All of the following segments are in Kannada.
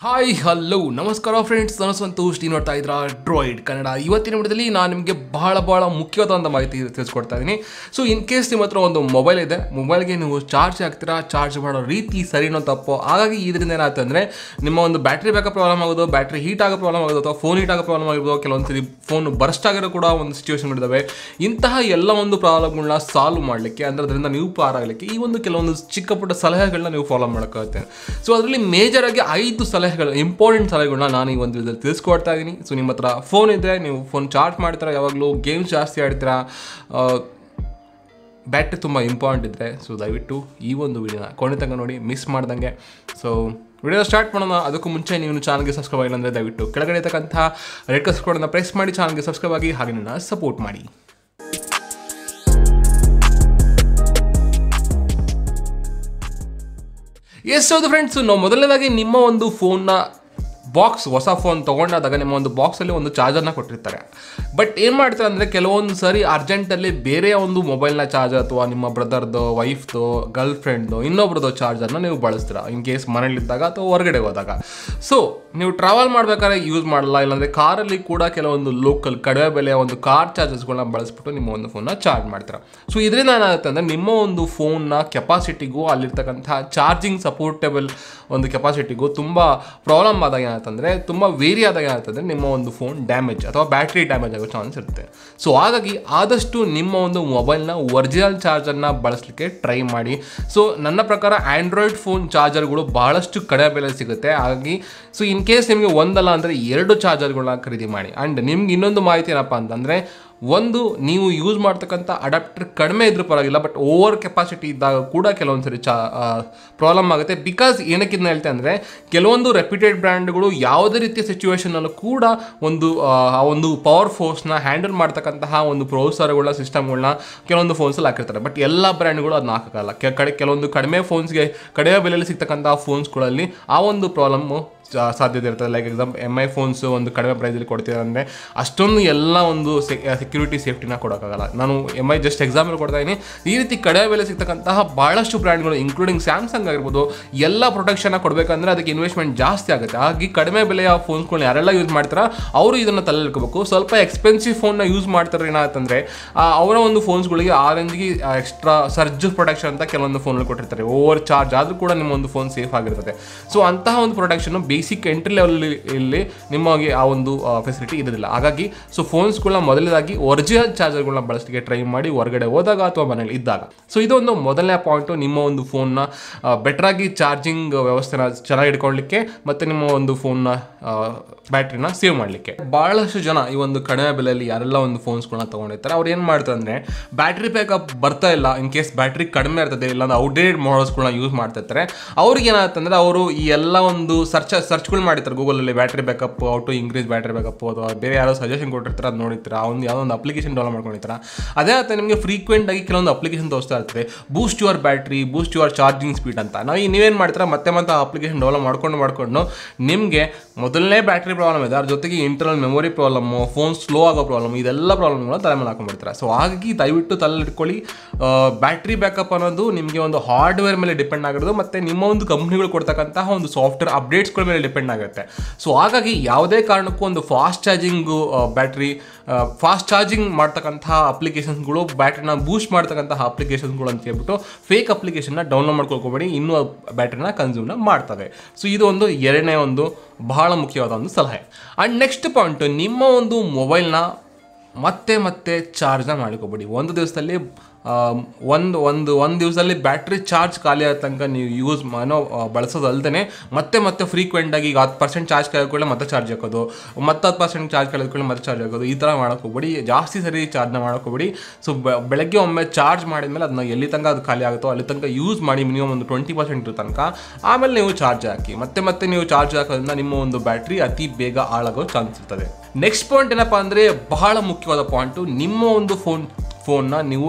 ಹಾಯ್ ಹಲೋ ನಮಸ್ಕಾರ ಫ್ರೆಂಡ್ಸ್ ನಾನು ಸಂತೋಷ್. ನೀವು ನೋಡ್ತಾ ಇದ್ರ ಡ್ರಾಯ್ಡ್ ಕನ್ನಡ ಇವತ್ತಿನ ವಿಡಿಯೋದಲ್ಲಿ ನಾನು ನಿಮಗೆ ಬಹಳ ಬಹಳ ಮುಖ್ಯವಾದ ಮಾಹಿತಿ ತಿಳಿಸ್ಕೊಡ್ತಾ ಇದ್ದೀನಿ ಸೊ ಇನ್ ಕೇಸ್ ನಿಮ್ಮ ಹತ್ರ ಒಂದು ಮೊಬೈಲ್ ಇದೆ ಮೊಬೈಲ್ಗೆ ನೀವು ಚಾರ್ಜ್ ಆಗ್ತೀರಾ ಚಾರ್ಜ್ ಮಾಡೋ ರೀತಿ ಸರಿನೋ ತಪ್ಪೋ, ಹಾಗಾಗಿ ಇದರಿಂದ ಏನಾಗುತ್ತೆ ಅಂದರೆ ನಿಮ್ಮ ಒಂದು ಬ್ಯಾಟ್ರಿ ಬ್ಯಾಕಪ್ ಪ್ರಾಬ್ಲಮ್ ಆಗೋದು ಬ್ಯಾಟ್ರಿ ಹೀಟ್ ಆಗೋ ಪ್ರಾಬ್ಲಮ್ ಆಗೋದು, ಅಥವಾ ಫೋನ್ ಹೀಟ್ ಆಗೋ ಪ್ರಾಬ್ಲಮ್ ಆಗಿರ್ಬೋದು, ಕೆಲವೊಂದು ಸರಿ ಫೋನ್ ಬರ್ಸ್ಟ್ ಆಗಿರೋ ಕೂಡ ಒಂದು ಸಿಚುವೇಶನ್ಗಳಿದ್ದಾವೆ ಇಂತಹ ಎಲ್ಲ ಒಂದು ಪ್ರಾಬ್ಲಮ್ಗಳನ್ನ ಸಾಲ್ವ್ ಮಾಡಲಿಕ್ಕೆ ಅಂದರೆ ಅದರಿಂದ ನೀವು ಪಾರಾಗಲಿಕ್ಕೆ ಈ ಒಂದು ಕೆಲವೊಂದು ಚಿಕ್ಕ ಪುಟ್ಟ ಸಲಹೆಗಳನ್ನ ನೀವು ಫಾಲೋ ಮಾಡೋಕ್ಕಾಗುತ್ತೆ ಸೊ ಅದರಲ್ಲಿ ಮೇಜರ್ ಆಗಿ ಐದು ಸಲಹೆಗಳು ಇಂಪಾರ್ಟೆಂಟ್ ಸಲಹೆಗಳನ್ನ ನಾನು ಈ ಒಂದು ಇದರಲ್ಲಿ ತಿಳಿಸ್ಕೊಡ್ತಾ ಇದ್ದೀನಿ. ಸೊ ನಿಮ್ಮ ಹತ್ರ ಫೋನ್ ಇದ್ದರೆ ನೀವು ಫೋನ್ ಚಾರ್ಜ್ ಮಾಡ್ತೀರಾ? ಯಾವಾಗಲೂ ಗೇಮ್ಸ್ ಜಾಸ್ತಿ ಆಡ್ತೀರಾ? ಬ್ಯಾಟ್ರಿ ತುಂಬ ಇಂಪಾರ್ಟೆಂಟ್ ಇದ್ದರೆ ಸೊ ದಯವಿಟ್ಟು ಈ ಒಂದು ವಿಡಿಯೋನ ಕೊನೆ ತನಕ ನೋಡಿ ಮಿಸ್ ಮಾಡ್ದಂಗೆ. ಸೊ ವಿಡಿಯೋ ಸ್ಟಾರ್ಟ್ ಮಾಡೋಣ. ಅದಕ್ಕೂ ಮುಂಚೆ ನೀವು ಚಾನಲ್ಗೆ ಸಬ್ಸ್ಕ್ರೈಬ್ ಆಗಿಲ್ಲ ಅಂದರೆ ದಯವಿಟ್ಟು ಕೆಳಗಡೆ ಇರ್ತಕ್ಕಂಥ ರೆಡ್ ಕಸ್ಕೋಡನ್ನು ಪ್ರೆಸ್ ಮಾಡಿ ಚಾನಲ್ಗೆ ಸಬ್ಸ್ಕ್ರೈಬ್ ಆಗಿ, ಹಾಗೆ ನನ್ನ ಸಪೋರ್ಟ್ ಮಾಡಿ. ಎಸ್ ಹೌದು ಫ್ರೆಂಡ್ಸ್ ನಾವು ಮೊದಲನೇದಾಗಿ ನಿಮ್ಮ ಒಂದು ಫೋನ್ನ ಬಾಕ್ಸ್, ಹೊಸ ಫೋನ್ ತೊಗೊಂಡಾದಾಗ ನಿಮ್ಮ ಒಂದು ಬಾಕ್ಸಲ್ಲಿ ಒಂದು ಚಾರ್ಜರ್ನ ಕೊಟ್ಟಿರ್ತಾರೆ. ಬಟ್ ಏನು ಮಾಡ್ತಾರೆ ಅಂದರೆ ಕೆಲವೊಂದು ಸರಿ ಅರ್ಜೆಂಟಲ್ಲಿ ಬೇರೆ ಒಂದು ಮೊಬೈಲ್ನ ಚಾರ್ಜರ್ ಅಥವಾ ನಿಮ್ಮ ಬ್ರದರ್ದು ವೈಫ್ದು ಗರ್ಲ್ ಫ್ರೆಂಡ್ದು ಇನ್ನೊಬ್ರದ್ದು ಚಾರ್ಜರ್ನ ನೀವು ಬಳಸ್ತೀರ. ಇನ್ ಕೇಸ್ ಮನೇಲಿದ್ದಾಗ ಅಥವಾ ಹೊರಗಡೆ ಹೋದಾಗ. ಸೊ ನೀವು ಟ್ರಾವೆಲ್ ಮಾಡಬೇಕಾದ್ರೆ ಯೂಸ್ ಮಾಡಲ್ಲ. ಇಲ್ಲಾಂದರೆ ಕಾರಲ್ಲಿ ಕೂಡ ಕೆಲವೊಂದು ಲೋಕಲ್ ಕಡಿಮೆ ಬೆಲೆಯ ಒಂದು ಕಾರ್ ಚಾರ್ಜಸ್ಗಳನ್ನ ಬಳಸ್ಬಿಟ್ಟು ನಿಮ್ಮ ಒಂದು ಫೋನ್ನ ಚಾರ್ಜ್ ಮಾಡ್ತೀರಾ. ಸೊ ಇದರಿಂದ ಏನಾಗುತ್ತೆ ಅಂದರೆ ನಿಮ್ಮ ಒಂದು ಫೋನ್ನ ಕೆಪಾಸಿಟಿಗೂ ಅಲ್ಲಿರ್ತಕ್ಕಂಥ ಚಾರ್ಜಿಂಗ್ ಸಪೋರ್ಟೇಬಲ್ ಒಂದು ಕೆಪಾಸಿಟಿಗೂ ತುಂಬ ಪ್ರಾಬ್ಲಮ್ ಆದಾಗ ಏನಾಯ್ತಂದರೆ ತುಂಬ ವೇರಿ ಆದಾಗ ಏನಾಗ್ತದೆ, ನಿಮ್ಮ ಒಂದು ಫೋನ್ ಡ್ಯಾಮೇಜ್ ಅಥವಾ ಬ್ಯಾಟ್ರಿ ಡ್ಯಾಮೇಜ್ ಆಗೋ ಚಾನ್ಸ್ ಇರುತ್ತೆ. ಸೊ ಹಾಗಾಗಿ ಆದಷ್ಟು ನಿಮ್ಮ ಒಂದು ಮೊಬೈಲ್ನ ಒರಿಜಿನಲ್ ಚಾರ್ಜರ್ನ ಬಳಸಲಿಕ್ಕೆ ಟ್ರೈ ಮಾಡಿ. ಸೊ ನನ್ನ ಪ್ರಕಾರ ಆ್ಯಂಡ್ರಾಯ್ಡ್ ಫೋನ್ ಚಾರ್ಜರ್ಗಳು ಬಹಳಷ್ಟು ಕಡಿಮೆ ಬೆಲೆ ಸಿಗುತ್ತೆ. ಹಾಗಾಗಿ ಸೊ ಇನ್ ಕೇಸ್ ನಿಮಗೆ ಒಂದಲ್ಲ ಅಂದರೆ ಎರಡು ಚಾರ್ಜರ್ಗಳನ್ನ ಖರೀದಿ ಮಾಡಿ. ಆ್ಯಂಡ್ ನಿಮ್ಗೆ ಇನ್ನೊಂದು ಮಾಹಿತಿ ಏನಪ್ಪ ಅಂತಂದರೆ ಒಂದು ನೀವು ಯೂಸ್ ಮಾಡ್ತಕ್ಕಂಥ ಅಡಾಪ್ಟರ್ ಕಡಿಮೆ ಇದ್ರೂ ಪರವಾಗಿಲ್ಲ ಬಟ್ ಓವರ್ ಕೆಪಾಸಿಟಿ ಇದ್ದಾಗ ಕೂಡ ಕೆಲವೊಂದು ಸರಿ ಚಾ ಪ್ರಾಬ್ಲಮ್ ಆಗುತ್ತೆ. ಬಿಕಾಸ್ ಏನಕ್ಕಿಂತ ಹೇಳ್ತೆ ಅಂದರೆ ಕೆಲವೊಂದು ರೆಪ್ಯೂಟೆಡ್ ಬ್ರ್ಯಾಂಡ್ಗಳು ಯಾವುದೇ ರೀತಿಯ ಸಿಚುವೇಷನಲ್ಲೂ ಕೂಡ ಒಂದು ಆ, ಒಂದು ಪವರ್ ಫೋರ್ಸ್ನ ಹ್ಯಾಂಡಲ್ ಮಾಡ್ತಕ್ಕಂತಹ ಒಂದು ಪ್ರೊಸರ್ಗಳ ಸಿಸ್ಟಮ್ಗಳನ್ನ ಕೆಲವೊಂದು ಫೋನ್ಸಲ್ಲಿ ಹಾಕಿರ್ತಾರೆ. ಬಟ್ ಎಲ್ಲ ಬ್ರ್ಯಾಂಡ್ಗಳು ಅದನ್ನ ಹಾಕೋಕ್ಕಲ್ಲ ಕಡೆ ಕೆಲವೊಂದು ಕಡಿಮೆ ಫೋನ್ಸ್ಗೆ ಕಡಿಮೆ ಬೆಲೆಯಲ್ಲಿ ಸಿಗ್ತಕ್ಕಂತಹ ಫೋನ್ಸ್ಗಳಲ್ಲಿ ಆ ಒಂದು ಪ್ರಾಬ್ಲಮ್ಮು ಸಾಧ್ಯತೆ ಇರ್ತದೆ like example M I phones ಒಂದು ಕಡಿಮೆ ಪ್ರೈಸಲ್ಲಿ ಕೊಡ್ತೀರ ಅಂದರೆ ಅಷ್ಟೊಂದು ಎಲ್ಲ ಒಂದು ಸೆಕ್ಯೂರಿಟಿ ಸೇಫ್ಟಿನ ಕೊಡೋಕ್ಕಾಗಲ್ಲ. ನಾನು ಎಂ ಐ ಜಸ್ಟ್ ಎಕ್ಸಾಂಪಲ್ ಕೊಡ್ತಾ ಇದ್ದೀನಿ. ಈ ರೀತಿ ಕಡಿಮೆ ಬೆಲೆ ಸಿಗ್ತಕ್ಕಂತಹ ಭಾಳಷ್ಟು ಬ್ರ್ಯಾಂಡ್ಗಳು ಇನ್ಕ್ಲೂಡಿಂಗ್ ಸ್ಯಾಮ್ಸಂಗ್ ಆಗಿರ್ಬೋದು, ಎಲ್ಲ ಪ್ರೊಟೆಕ್ಷನ್ನ ಕೊಡಬೇಕಂದ್ರೆ ಅದಕ್ಕೆ ಇನ್ವೆಸ್ಟ್ಮೆಂಟ್ ಜಾಸ್ತಿ ಆಗುತ್ತೆ. ಹಾಗಾಗಿ ಕಡಿಮೆ ಬೆಲೆಯ ಫೋನ್ಸ್ಗಳನ್ನ ಯಾರೆಲ್ಲ ಯೂಸ್ ಮಾಡ್ತಾರೋ, ಅವರು ಇದನ್ನು ತಲೆ ಇಟ್ಕೋಬೇಕು ಸ್ವಲ್ಪ ಎಕ್ಸ್ಪೆನ್ಸಿವ್ ಫೋನ್ನ ಯೂಸ್ ಮಾಡ್ತಾರೆ ಏನಾಗ್ತಂದ್ರೆ ಅವರ ಒಂದು ಫೋನ್ಸ್ಗಳಿಗೆ ಆರೆಂಜ್ಗೆ ಎಕ್ಸ್ಟ್ರಾ ಸರ್ಜ್ ಪ್ರೊಟೆಕ್ಷನ್ ಅಂತ ಕೆಲವೊಂದು ಫೋನ್ಗಳು ಕೊಟ್ಟಿರ್ತಾರೆ. ಓವರ್ ಚಾರ್ಜ್ ಆದರೂ ಕೂಡ ನಿಮ್ಮ ಒಂದು ಫೋನ್ ಸೇಫ್ ಆಗಿರ್ತದೆ. ಸೊ ಅಂತಹ ಒಂದು ಪ್ರೊಟೆಕ್ಷನ್ ಬೇಸಿಕ್ ಎಂಟ್ರಿ ಲೆವೆಲ್ ಇಲ್ಲಿ ನಿಮಗೆ ಆ ಒಂದು ಫೆಸಿಲಿಟಿ ಇರೋದಿಲ್ಲ. ಹಾಗಾಗಿ ಸೊ ಫೋನ್ಸ್ಗಳನ್ನ ಮೊದಲನೇದಾಗಿ ಒರಿಜಿನಲ್ ಚಾರ್ಜರ್ಗಳನ್ನ ಬಳಸಲಿಕ್ಕೆ ಟ್ರೈ ಮಾಡಿ ಹೊರಗಡೆ ಹೋದಾಗ ಅಥವಾ ಮನೇಲಿ ಇದ್ದಾಗ. ಸೊ ಇದೊಂದು ಮೊದಲನೇ ಪಾಯಿಂಟು ನಿಮ್ಮ ಒಂದು ಫೋನ್ನ ಬೆಟ್ರಾಗಿ ಚಾರ್ಜಿಂಗ್ ವ್ಯವಸ್ಥೆನ ಚೆನ್ನಾಗಿ ಇಟ್ಕೊಳ್ಳಿಕ್ಕೆ ಮತ್ತು ನಿಮ್ಮ ಒಂದು ಫೋನ್ನ ಬ್ಯಾಟ್ರಿನ ಸೇವ್ ಮಾಡಲಿಕ್ಕೆ. ಭಾಳಷ್ಟು ಜನ ಈ ಒಂದು ಕಡಿಮೆ ಬೆಲೆಯಲ್ಲಿ ಯಾರೆಲ್ಲ ಒಂದು ಫೋನ್ಸ್ಗಳನ್ನ ತೊಗೊಂಡಿರ್ತಾರೆ, ಅವ್ರು ಏನು ಮಾಡ್ತಾರೆ ಅಂದರೆ ಬ್ಯಾಟ್ರಿ ಬ್ಯಾಕಪ್ ಬರ್ತಾ ಇಲ್ಲ ಇನ್ ಕೇಸ್ ಬ್ಯಾಟ್ರಿ ಕಡಿಮೆ ಇರ್ತದೆ, ಇಲ್ಲಾಂದ್ರೆ ಔಟ್ಡೇಟೆಡ್ ಮಾಡಲ್ಸ್ಗಳನ್ನ ಯೂಸ್ ಮಾಡ್ತಿರ್ತಾರೆ. ಅವ್ರಿಗೆ ಏನಾಗುತ್ತೆ ಅಂದರೆ, ಅವರು ಈ ಎಲ್ಲ ಒಂದು ಸರ್ಚ್ ಸರ್ಚ್ಗಳು ಮಾಡಿರ್ತಾರೆ. ಗೂಗಲಲ್ಲಿ battery backup how to increase battery backup, ಅಥವಾ ಬೇರೆ ಯಾರೋ ಸಜೆಷನ್ ಕೊಟ್ಟಿರ್ತಾರೆ ಅದು ನೋಡಿರ್ತಾರೆ. ಆ ಒಂದು ಯಾವುದೋ ಒಂದು ಅಪ್ಲಿಕೇಶನ್ ಡೌನ್ಲೋಡ್ ಮಾಡ್ಕೊಂಡಿರ್ತಾರೆ. ಅದೇ ಆಗುತ್ತೆ ನಿಮಗೆ ಫ್ರೀಕ್ವೆಂಟ್ ಆಗಿ ಕೆಲವೊಂದು ಅಪ್ಲಿಕೇಶನ್ ತೋರಿಸ್ತಾ ಇರ್ತದೆ boost your battery boost your charging speed ಅಂತ. ನಾವು ಈ ನೀವೇನು ಮಾಡ್ತೀರಾ, ಮತ್ತೆ ಮತ್ತೆ ಅಪ್ಲಿಕೇಶನ್ ಡೌನ್ಲೋಡ್ ಮಾಡ್ಕೊಂಡು ಮಾಡ್ಕೊಂಡು ನಿಮಗೆ ಮೊದಲನೇ ಬ್ಯಾಟ್ರಿ ಪ್ರಾಬ್ಲಮ್ ಇದೆ. ಅದ್ರ ಜೊತೆಗೆ internal memory problem phone slow ಆಗೋ ಪ್ರಾಬ್ಲಮ್ ಇದೆಲ್ಲ ಪ್ರಾಬ್ಲಮ್ಗಳು ತಲೆ ಮೇಲೆ ಹಾಕೊಂಡ್ಬಿಡ್ತಾರೆ. ಸೊ ಹಾಗಾಗಿ ದಯವಿಟ್ಟು ತಲೆ ಇಟ್ಕೊಳ್ಳಿ. ಬ್ಯಾಟ್ರಿ ಬ್ಯಾಕಪ್ ಅನ್ನೋದು ನಿಮಗೆ ಒಂದು ಹಾರ್ಡ್ವೇರ್ ಮೇಲೆ ಡಿಪೆಂಡ್ ಆಗಿರೋದು, ಮತ್ತು ನಿಮ್ಮ ಒಂದು ಕಂಪ್ನಿಗಳು ಕೊಡ್ತಕ್ಕಂತಹ ಒಂದು ಸಾಫ್ಟ್ವೇರ್ ಅಪ್ಡೇಟ್ಸ್ಗಳ ಮೇಲೆ ಡಿಪೆಂಡ್ ಆಗುತ್ತೆ. ಸೊ ಹಾಗಾಗಿ ಯಾವುದೇ ಕಾರಣಕ್ಕೂ ಒಂದು fast charging battery fast charging ಮಾಡ್ತಕ್ಕಂತಹ ಅಪ್ಲಿಕೇಶನ್ಸ್ಗಳು ಬ್ಯಾಟ್ರಿನ ಬೂಸ್ಟ್ ಮಾಡ್ತಕ್ಕಂತಹ ಅಪ್ಲಿಕೇಶನ್ಸ್ಗಳು ಅಂತ ಹೇಳ್ಬಿಟ್ಟು ಫೇಕ್ ಅಪ್ಲಿಕೇಶನ್ನ ಡೌನ್ಲೋಡ್ ಮಾಡ್ಕೊಳ್ಕೊಬೇಡಿ. ಇನ್ನೂ ಬ್ಯಾಟ್ರಿನ ಕನ್ಸ್ಯೂಮ್ನ ಮಾಡ್ತವೆ. ಸೊ ಇದು ಒಂದು ಎರಡನೇ ಒಂದು ಬಹಳ ಮುಖ್ಯವಾದ ಒಂದು ಸಲಹೆ. ಆ್ಯಂಡ್ ನೆಕ್ಸ್ಟ್ ಪಾಯಿಂಟ್ ನಿಮ್ಮ ಒಂದು ಮೊಬೈಲ್ನ ಮತ್ತೆ ಮತ್ತೆ ಚಾರ್ಜ್ನ ಮಾಡ್ಕೋಬೇಡಿ. ಒಂದು ದಿವಸದಲ್ಲಿ ಒಂದು ಒಂದು ಒಂದು ದಿವಸದಲ್ಲಿ ಬ್ಯಾಟ್ರಿ ಚಾರ್ಜ್ ಖಾಲಿ ಆದ ತನಕ ನೀವು ಯೂಸ್ ಏನೋ ಬಳಸೋದಲ್ದೇ ಮತ್ತೆ ಮತ್ತೆ ಫ್ರೀಕ್ವೆಂಟಾಗಿ ಈಗ ಹತ್ತು ಪರ್ಸೆಂಟ್ ಚಾರ್ಜ್ ಕಳೆದುಕೊಳ್ಳಿ ಮತ್ತೆ ಚಾರ್ಜ್ ಹಾಕೋದು. ಮತ್ತೆ ಹತ್ತು ಪರ್ಸೆಂಟ್ ಚಾರ್ಜ್ ಕಳೆದುಕೊಳ್ಳಿ ಮತ್ತೆ ಚಾರ್ಜ್ ಹಾಕೋದು. ಈ ಥರ ಹೋಗ್ಬೇಡಿ. ಜಾಸ್ತಿ ಸರಿ ಚಾರ್ಜ್ನ ಮಾಡೋಕ್ಕೋಗ್ಬಿಡಿ ಸೊ ಬೆಳಗ್ಗೆ ಒಮ್ಮೆ ಚಾರ್ಜ್ ಮಾಡಿದ್ಮೇಲೆ ಅದನ್ನ ಎಲ್ಲಿ ತನಕ ಅದು ಖಾಲಿ ಆಗುತ್ತೋ ಅಲ್ಲಿ ತನಕ ಯೂಸ್ ಮಾಡಿ ಮಿನಿಮಮ್ ಒಂದು ಟ್ವೆಂಟಿ ಪರ್ಸೆಂಟ್ ತನಕ ಆಮೇಲೆ ನೀವು ಚಾರ್ಜ್ ಹಾಕಿ. ಮತ್ತೆ ಮತ್ತೆ ನೀವು ಚಾರ್ಜ್ ಹಾಕೋದ್ರಿಂದ ನಿಮ್ಮ ಒಂದು ಬ್ಯಾಟ್ರಿ ಅತಿ ಬೇಗ ಹಾಳಾಗೋ ಚಾನ್ಸ್ ಇರ್ತದೆ. ನೆಕ್ಸ್ಟ್ ಪಾಯಿಂಟ್ ಏನಪ್ಪ ಅಂದರೆ ಬಹಳ ಮುಖ್ಯವಾದ ಪಾಯಿಂಟು ನಿಮ್ಮ ಒಂದು ಫೋನ್ ಫೋನ್ನ ನೀವು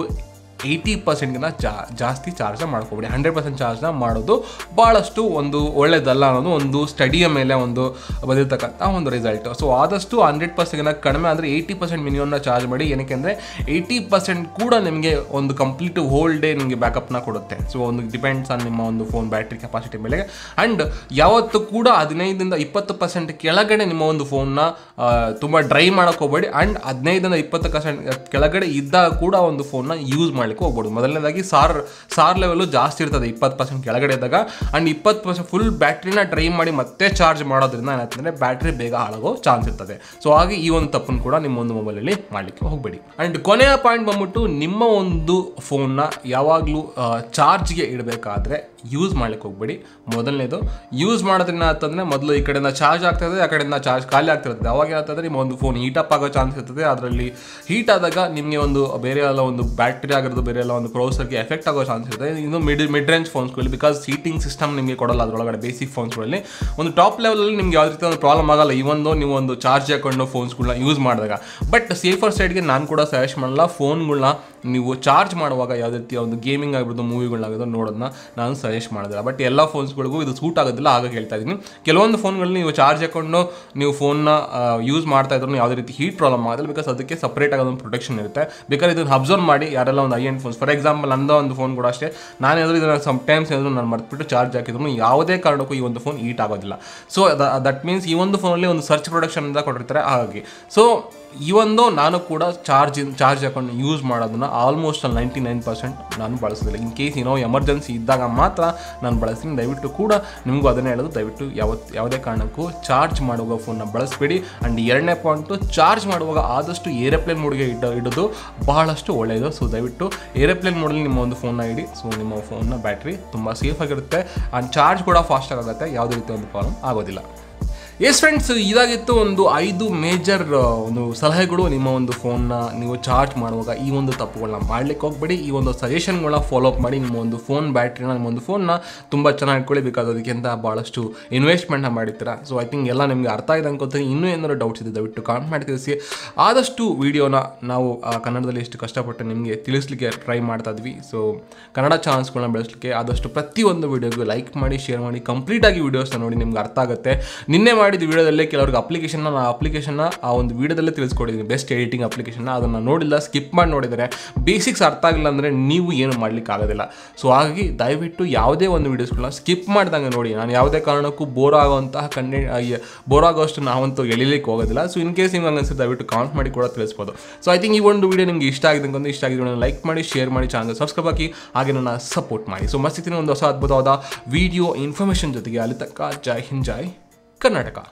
ಏಯ್ಟಿ ಪರ್ಸೆಂಟ್ಗಿಂತ ಚಾ ಜಾಸ್ತಿ ಚಾರ್ಜ್ನ ಮಾಡ್ಕೊಬೇಡಿ. ಹಂಡ್ರೆಡ್ ಪರ್ಸೆಂಟ್ ಚಾರ್ಜ್ನ ಮಾಡೋದು ಭಾಳಷ್ಟು ಒಂದು ಒಳ್ಳೆಯದಲ್ಲ ಅನ್ನೋದು ಒಂದು ಸ್ಟಡಿಯ ಮೇಲೆ ಒಂದು ಬಂದಿರತಕ್ಕಂಥ ಒಂದು ರಿಸಲ್ಟ್ ಸೊ ಆದಷ್ಟು ಹಂಡ್ರೆಡ್ ಪರ್ಸೆಂಟ್ಗಿಂತ ಕಡಿಮೆ ಅಂದರೆ ಏಯ್ಟಿ ಪರ್ಸೆಂಟ್ ಮಿನಿಮಮ್ನ ಚಾರ್ಜ್ ಮಾಡಿ. ಏನಕ್ಕೆ ಅಂದರೆ ಏಯ್ಟಿ ಪರ್ಸೆಂಟ್ ಕೂಡ ನಿಮಗೆ ಒಂದು ಕಂಪ್ಲೀಟ್ ಹೋಲ್ ಡೇ ನಿಮಗೆ ಬ್ಯಾಕಪ್ನ ಕೊಡುತ್ತೆ. ಸೊ ಒಂದು ಡಿಪೆಂಡ್ಸ್ ಆನ್ ನಿಮ್ಮ ಒಂದು ಫೋನ್ ಬ್ಯಾಟ್ರಿ ಕೆಪಾಸಿಟಿ ಮೇಲೆ ಆ್ಯಂಡ್ ಯಾವತ್ತೂ ಕೂಡ ಹದಿನೈದರಿಂದ ಇಪ್ಪತ್ತು ಪರ್ಸೆಂಟ್ ಕೆಳಗಡೆ ನಿಮ್ಮ ಒಂದು ಫೋನ್ನ ತುಂಬ ಡ್ರೈ ಮಾಡ್ಕೋಬೇಡಿ. ಹೋಗಬೇಡಿ ಆ್ಯಂಡ್ ಹದಿನೈದರಿಂದ ಇಪ್ಪತ್ತು ಪರ್ಸೆಂಟ್ ಕೆಳಗಡೆ ಇದ್ದಾಗ ಕೂಡ ಒಂದು ಫೋನ್ನ ಯೂಸ್ ಮಾಡಲಿಕ್ಕೆ ಹೋಗ್ಬೋದು. ಮೊದಲನೇದಾಗಿ ಸಾರ್ ಸಾರ್ ಲೆವೆಲ್ಲು ಜಾಸ್ತಿ ಇರ್ತದೆ, ಇಪ್ಪತ್ತು ಪರ್ಸೆಂಟ್ ಕೆಳಗಡೆ ಇದ್ದಾಗ. ಆ್ಯಂಡ್ ಇಪ್ಪತ್ತು ಪರ್ಸೆಂಟ್ ಫುಲ್ ಬ್ಯಾಟ್ರಿನ ಡ್ರೈ ಮಾಡಿ ಮತ್ತೆ ಚಾರ್ಜ್ ಮಾಡೋದ್ರಿಂದ ಏನಾಗ್ತದೆ ಬ್ಯಾಟ್ರಿ ಬೇಗ ಹಾಳಾಗೋ ಚಾನ್ಸ್ ಇರ್ತದೆ. ಸೊ ಹಾಗೆ ಈ ಒಂದು ತಪ್ಪನ್ನು ಕೂಡ ನಿಮ್ಮ ಒಂದು ಮೊಬೈಲಲ್ಲಿ ಮಾಡಲಿಕ್ಕೆ ಹೋಗಬೇಡಿ. ಆ್ಯಂಡ್ ಕೊನೆಯ ಪಾಯಿಂಟ್ ಬಂದ್ಬಿಟ್ಟು ನಿಮ್ಮ ಒಂದು ಫೋನ್ನ ಯಾವಾಗಲೂ ಚಾರ್ಜ್ಗೆ ಇಡಬೇಕಾದ್ರೆ ಯೂಸ್ ಮಾಡ್ಲಿಕ್ಕೆ ಹೋಗ್ಬೇಡಿ. ಮೊದಲನೇದು ಯೂಸ್ ಮಾಡೋದ್ರಿಂದ ಅಂತಂದರೆ ಮೊದಲು ಈ ಕಡೆಯಿಂದ ಚಾರ್ಜ್ ಆಗ್ತದೆ, ಆ ಕಡೆಯಿಂದ ಚಾರ್ಜ್ ಖಾಲಿ ಆಗ್ತಿರ್ತದೆ. ಅವಾಗ ಏನಾಗ್ತದೆ, ನಿಮ್ಮ ಒಂದು ಫೋನ್ ಹೀಟ್ ಅಪ್ ಆಗೋ ಚಾನ್ಸ್ ಇರ್ತದೆ. ಅದರಲ್ಲಿ ಹೀಟ್ ಆದಾಗ ನಿಮಗೆ ಒಂದು ಬೇರೆ ಎಲ್ಲ ಒಂದು ಬ್ಯಾಟ್ರಿ ಆಗಿರೋದು ಬೇರೆ ಎಲ್ಲ ಒಂದು ಪ್ರೊಸೆಸರ್ಗೆ ಎಫೆಕ್ಟ್ ಆಗೋ ಚಾನ್ಸ್ ಇರ್ತದೆ. ಇನ್ನು ಮಿಡ್ ಮಿಡ್ ರೇಂಜ್ ಫೋನ್ಸ್ಗಳಲ್ಲಿ ಬಿಕಾಸ್ ಹೀಟಿಂಗ್ ಸಿಸ್ಟಮ್ ನಿಮಗೆ ಕೊಡಲ್ಲ ಅದರೊಳಗಡೆ ಬೇಸಿಕ್ ಫೋನ್ಸ್ಗಳಲ್ಲಿ ಒಂದು ಟಾಪ್ ಲೆವೆಲಲ್ಲಿ ನಿಮ್ಗೆ ಯಾವ ರೀತಿ ಒಂದು ಪ್ರಾಬ್ಲಮ್ ಆಗಲ್ಲ. ಇವೊಂದು ನೀವು ಒಂದು ಚಾರ್ಜ್ ಹಾಕೊಂಡು ಫೋನ್ಸ್ಗಳನ್ನ ಯೂಸ್ ಮಾಡಿದಾಗ. ಬಟ್ ಸೇಫರ್ ಸೈಡ್ಗೆ ನಾನು ಕೂಡ ಸಜೆಸ್ಟ್ ಮಾಡಲ್ಲ. ಫೋನ್ಗಳನ್ನ ನೀವು ಚಾರ್ಜ್ ಮಾಡುವಾಗ ಯಾವ ರೀತಿಯ ಒಂದು ಗೇಮಿಂಗ್ ಆಗಿರ್ಬೋದು ಮೂವಿಗಳನ್ನಾಗಿರೋದು ನೋಡೋದನ್ನ ನಾನು ಸಜೆಸ್ಟ್ ಮಾಡೋದಿಲ್ಲ ಬಟ್ ಎಲ್ಲ ಫೋನ್ಸ್ಗಳಿಗೂ ಇದು ಸೂಟ್ ಆಗೋದಿಲ್ಲ, ಹಾಗಾಗಿ ಹೇಳ್ತಾ ಇದ್ದೀನಿ. ಕೆಲವೊಂದು ಫೋನ್ಗಳಲ್ಲಿ ನೀವು ಚಾರ್ಜ್ ಹಾಕೊಂಡು ನೀವು ಫೋನ್ನ ಯೂಸ್ ಮಾಡ್ತಾ ಇದ್ರು ಯಾವುದೇ ರೀತಿ ಹೀಟ್ ಪ್ರಾಬ್ಲಮ್ ಆಗೋದಿಲ್ಲ ಬಿಕಾಸ್ ಅದಕ್ಕೆ ಸಪ್ರೇಟ್ ಆಗೋದು ಒಂದು ಪ್ರೊಟೆಕ್ಷನ್ ಇರುತ್ತೆ. ಬೇಕಾದ್ರೆ ಇದನ್ನು ಅಬ್ಸರ್ವ್ ಮಾಡಿ ಯಾರೆಲ್ಲ ಒಂದು high end phones for example ಅಂದ ಒಂದು ಫೋನ್ ಕೂಡ ಅಷ್ಟೇ. ನಾನು ಏನಾದರೂ ಇದನ್ನು ಸಮ್ ಟೈಮ್ಸ್ ಏನಾದರೂ ನಾನು ಮರ್ತ್ಬಿಟ್ಟು ಚಾರ್ಜ್ ಹಾಕಿದ್ರು ಯಾವುದೇ ಕಾರಣಕ್ಕೂ ಈ ಒಂದು ಫೋನ್ ಹೀಟ್ ಆಗೋದಿಲ್ಲ. ಸೊ ದಟ್ ಮೀನ್ಸ್ ಈ ಒಂದು ಫೋನಲ್ಲಿ ಒಂದು ಸರ್ಚ್ ಪ್ರೊಡಕ್ಷನ್ ಅಂತ ಕೊಟ್ಟಿರ್ತಾರೆ, ಹಾಗಾಗಿ. ಸೊ ಒಂದು ನಾನು ಕೂಡ ಚಾರ್ಜ್ ಚಾರ್ಜ್ ಹಾಕೊಂಡು ಯೂಸ್ ಮಾಡೋದನ್ನ ಆಲ್ಮೋಸ್ಟ್ ಅಲ್ಲಿ ನೈಂಟಿ ನೈನ್ ಪರ್ಸೆಂಟ್ ನಾನು ಬಳಸೋದಿಲ್ಲ. ಇನ್ ಕೇಸ್ ಏನೋ ಎಮರ್ಜೆನ್ಸಿ ಇದ್ದಾಗ ಮಾತ್ರ ನಾನು ಬಳಸ್ತೀನಿ. ದಯವಿಟ್ಟು ಕೂಡ ನಿಮಗೂ ಅದನ್ನೇ ಹೇಳೋದು. ದಯವಿಟ್ಟು ಯಾವತ್ತು ಯಾವುದೇ ಕಾರಣಕ್ಕೂ ಚಾರ್ಜ್ ಮಾಡುವಾಗ ಫೋನ್ನ ಬಳಸಬೇಡಿ. ಆ್ಯಂಡ್ ಎರಡನೇ ಪಾಯಿಂಟು ಚಾರ್ಜ್ ಮಾಡುವಾಗ ಆದಷ್ಟು ಏರೋಪ್ಲೇನ್ ಮೋಡ್ಗೆ ಇಡ ಇಡೋದು ಬಹಳಷ್ಟು ಒಳ್ಳೆಯದು ಸೊ ದಯವಿಟ್ಟು ಏರೋಪ್ಲೇನ್ ಮೋಡಲ್ಲಿ ನಿಮ್ಮ ಒಂದು ಫೋನ್ನ ಇಡಿ. ಸೊ ನಿಮ್ಮ ಫೋನ್ನ ಬ್ಯಾಟ್ರಿ ತುಂಬ ಸೇಫ್ ಆಗಿರುತ್ತೆ. ಆ್ಯಂಡ್ ಚಾರ್ಜ್ ಕೂಡ ಫಾಸ್ಟಾಗಿ ಆಗುತ್ತೆ. ಯಾವುದೇ ರೀತಿ ಒಂದು ಪ್ರಾಬ್ಲಮ್ ಆಗೋದಿಲ್ಲ. ಎಸ್ ಫ್ರೆಂಡ್ಸ್ ಇದಾಗಿತ್ತು ಒಂದು ಐದು ಮೇಜರ್ ಒಂದು ಸಲಹೆಗಳು ನಿಮ್ಮ ಒಂದು ಫೋನ್ನ ನೀವು ಚಾರ್ಜ್ ಮಾಡುವಾಗ ಈ ಒಂದು ತಪ್ಪುಗಳನ್ನ ಮಾಡ್ಲಿಕ್ಕೆ ಹೋಗ್ಬೇಡಿ. ಈ ಒಂದು ಸಜೆಷನ್ಗಳನ್ನ ಫಾಲೋ ಅಪ್ ಮಾಡಿ ನಿಮ್ಮ ಒಂದು ಫೋನ್ ಬ್ಯಾಟ್ರಿನ ನಿಮ್ಮ ಒಂದು ಫೋನ್ನ ತುಂಬ ಚೆನ್ನಾಗಿ ಇಟ್ಕೊಳ್ಳಿ ಬೇಕಾದ ಭಾಳಷ್ಟು ಇನ್ವೆಸ್ಟ್ಮೆಂಟ್ನ ಮಾಡಿರ್ತೀರ? ಸೊ ಐ ಥಿಂಕ್ ಎಲ್ಲ ನಿಮಗೆ ಅರ್ಥ ಆಗಿದೆ ಅನ್ಕೋತೀನಿ. ಇನ್ನೂ ಏನಾದರೂ ಡೌಟ್ಸ್ ಇದೆ ದಯವಿಟ್ಟು ಕಾಮೆಂಟ್ ಮಾಡಿ ತಿಳಿಸಿ. ಆದಷ್ಟು ವೀಡಿಯೋನ ನಾವು ಕನ್ನಡದಲ್ಲಿ ಎಷ್ಟು ಕಷ್ಟಪಟ್ಟು ನಿಮಗೆ ತಿಳಿಸ್ಲಿಕ್ಕೆ ಟ್ರೈ ಮಾಡ್ತಾ ಇದ್ವಿ. ಸೊ ಕನ್ನಡ ಚಾನಲ್ಸ್ಗಳನ್ನ ಬೆಳೆಸಲಿಕ್ಕೆ ಆದಷ್ಟು ಪ್ರತಿಯೊಂದು ವೀಡಿಯೋಗೂ ಲೈಕ್ ಮಾಡಿ ಶೇರ್ ಮಾಡಿ ಕಂಪ್ಲೀಟಾಗಿ ವೀಡಿಯೋಸ್ನ ನೋಡಿ ನಿಮ್ಗೆ ಅರ್ಥ ಆಗುತ್ತೆ. ನಿನ್ನೆ ಮಾಡಿದ ವಿಡಿಯೋದಲ್ಲೇ ಕೆಲವ್ರಿಗೆ ಅಪ್ಲಿಕೇಶನ್ ಆ ಅಪ್ಲಿಕೇಶನ್ ಆ ಒಂದು ವೀಡಿಯೋದಲ್ಲೇ ತಿಳಿಸ್ಕೊಡಿದ್ದೀನಿ ಬೆಸ್ಟ್ ಎಡಿಟಿಂಗ್ ಅಪ್ಲಿಕೇಶನ್ ಅದನ್ನು ನೋಡಿಲ್ಲ ಸ್ಕಿಪ್ ಮಾಡಿ ನೋಡಿದರೆ ಬೇಸಿಕ್ಸ್ ಅರ್ಥ ಆಗಿಲ್ಲ ಅಂದರೆ ನೀವು ಏನು ಮಾಡ್ಲಿಕ್ಕೆ ಆಗೋದಿಲ್ಲ. ಸೊ ಹಾಗಾಗಿ ದಯವಿಟ್ಟು ಯಾವುದೇ ಒಂದು ವೀಡಿಯೋಸ್ಗಳನ್ನ ಸ್ಕಿಪ್ ಮಾಡಿದಂಗೆ ನೋಡಿ. ನಾನು ಯಾವುದೇ ಕಾರಣಕ್ಕೂ ಬೋರ್ ಆಗುವಂತಹ ಕಂಟೆಂಟ್ ಬೋರ್ ಆಗೋಷ್ಟು ನಾವಂತೂ ಎಳಿಲಿಕ್ಕೆ ಹೋಗೋದಿಲ್ಲ. ಸೊ ಇನ್ ಕೇಸ್ ನಿಮ್ಗೆ ಅನಿಸುತ್ತೆ ದಯವಿಟ್ಟು ಕಾಮೆಂಟ್ ಮಾಡಿ ಕೂಡ ತಿಳಿಸ್ಬೋದು. ಸೊ ಐ ಥಿಂಕ್ ಈ ಒಂದು ವಿಡಿಯೋ ನಿಮಗೆ ಇಷ್ಟ ಆಗಿದೆ ಇಷ್ಟ ಆಗಿದೆ ಲೈಕ್ ಮಾಡಿ ಶೇರ್ ಮಾಡಿ ಚಾನಲ್ ಸಬ್ಸ್ಕ್ರೈಬ್ ಹಾಕಿ, ಹಾಗೆ ನನ್ನ ಸಪೋರ್ಟ್ ಮಾಡಿ. ಸೊ ಮಸ್ತಿನ ಒಂದು ಹೊಸ ಅದ್ಭುತವಾದ ವಿಡಿಯೋ ಇನ್ಫಾರ್ಮೇಷನ್ ಜೊತೆಗೆ. ಅಲ್ಲಿ ತಕ್ಕ ಜೈ ಹಿಂದ್, ಜೈ कर्नाटका